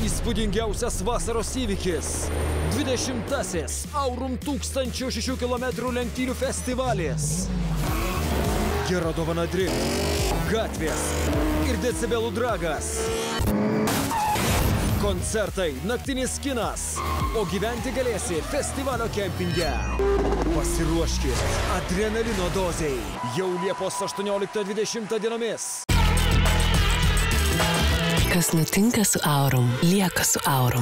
Įspūdingiausias vasaros įvykis. 20-asis Aurum 1006 km lenktynių festivalis. Gera dovana drift, gatvės ir decibelų dragas. Koncertai, naktinis kinas, o gyventi galėsi festivalio kempinge. Pasiruoškit adrenalino dozei jau Liepos 18-20 dienomis. Kas nutinka su aurum, lieka su aurum.